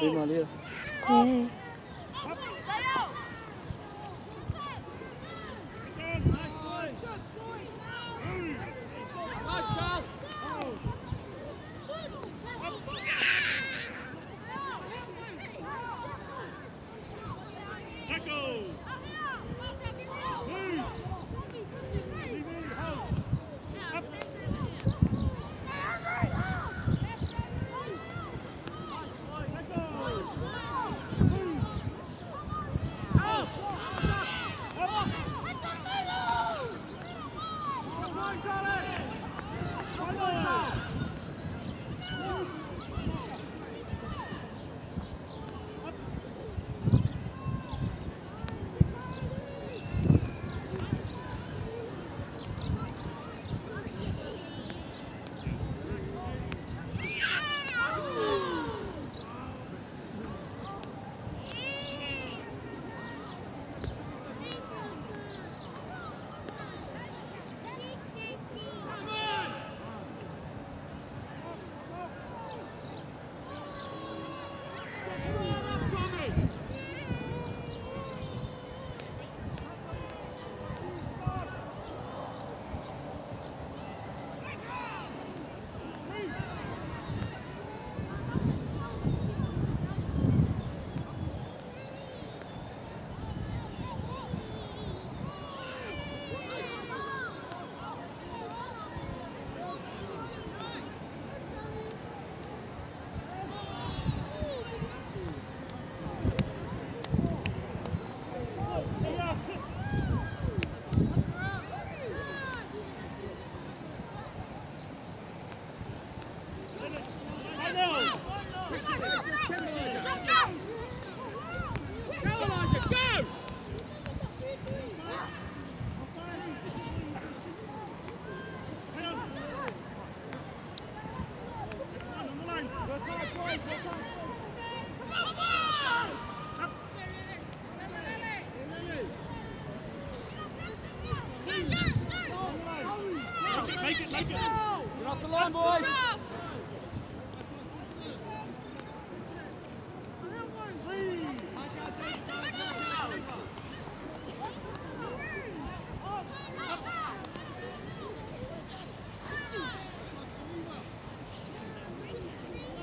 lima!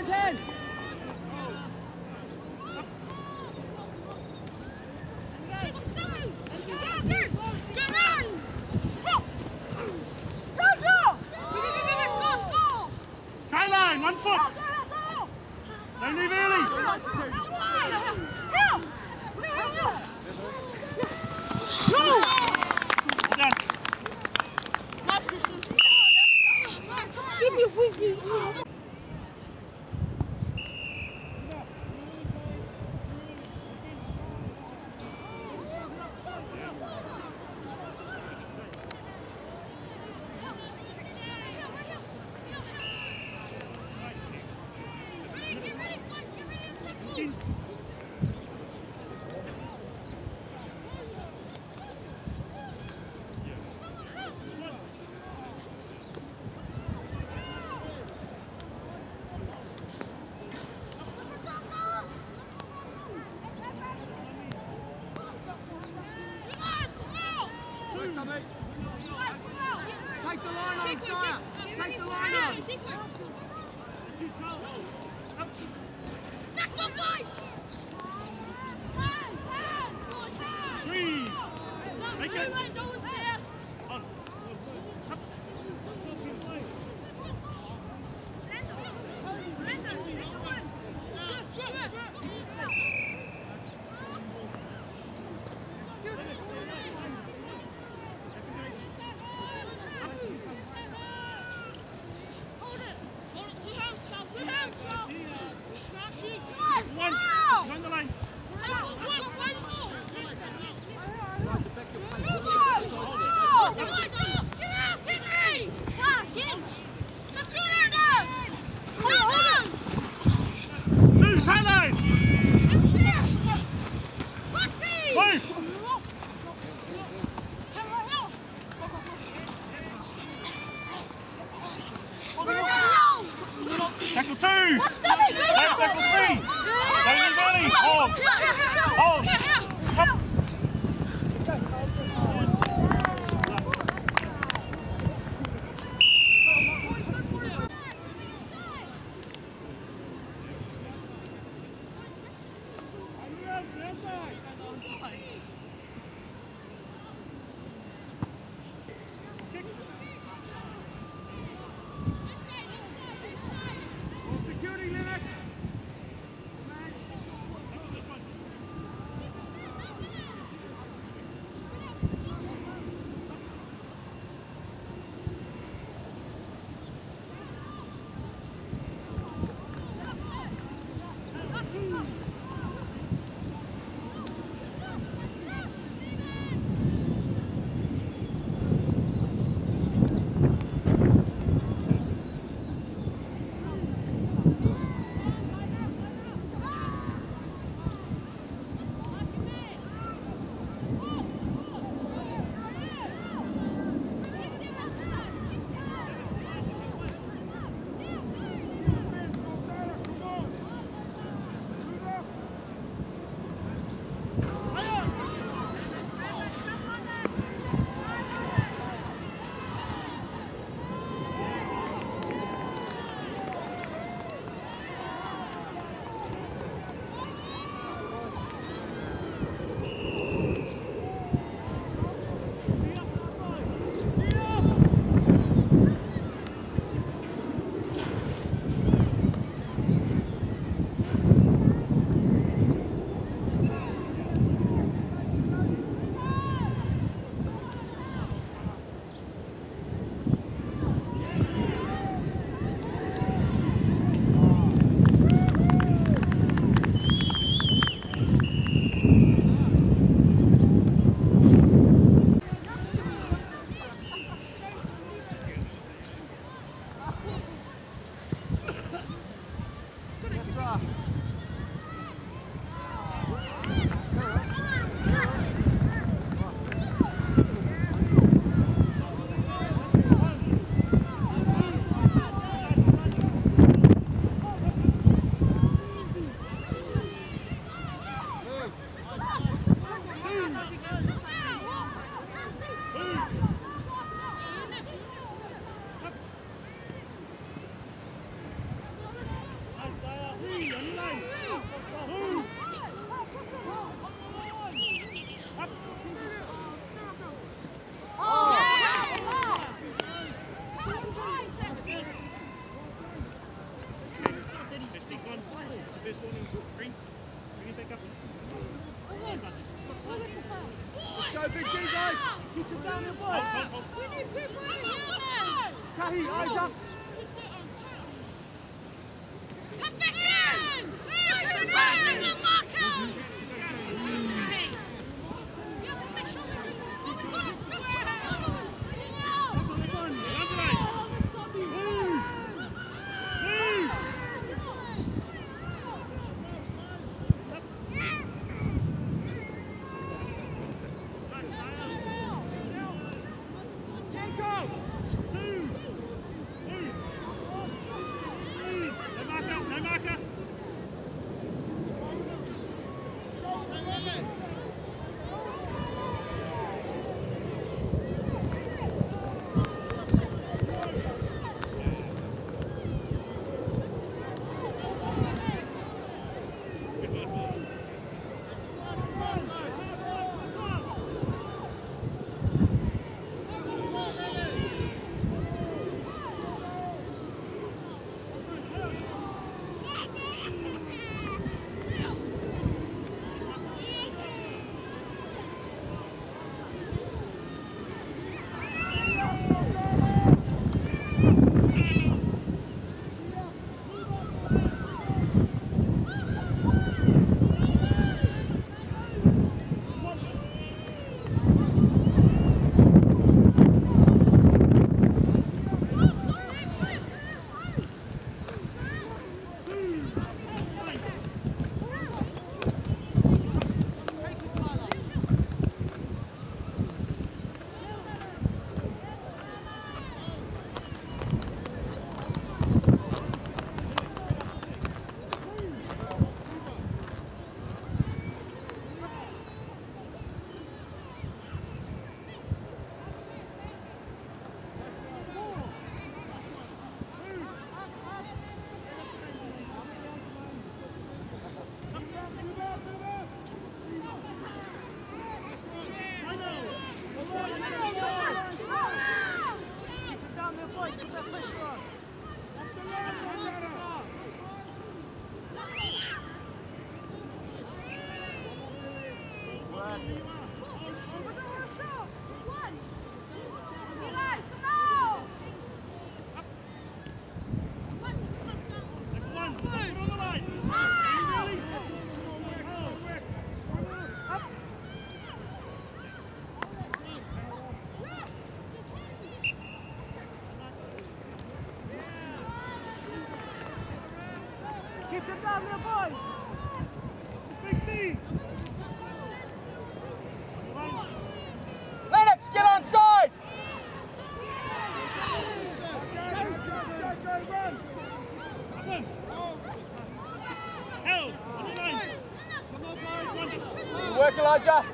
hands! Take the line on! Take the line! Back up, boys! Hands, hands, boys, hands! Three! No, two, no one's Tackle two. Tackle tackle three. Tony Valley. Hold. Hold. Work, Elijah.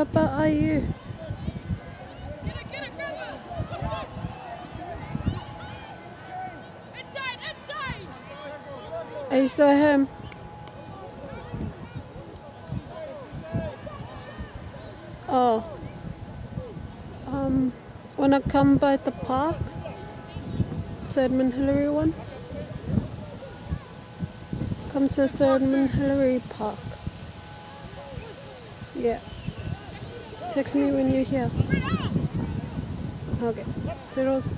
It. Inside, inside. Are you still at home? Oh. Um, wanna come by the park? Sir Edmund Hillary one? Come to Sir Edmund Hillary Park. Yeah. Text me when you're here. Okay. Zeros.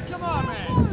Come on, man.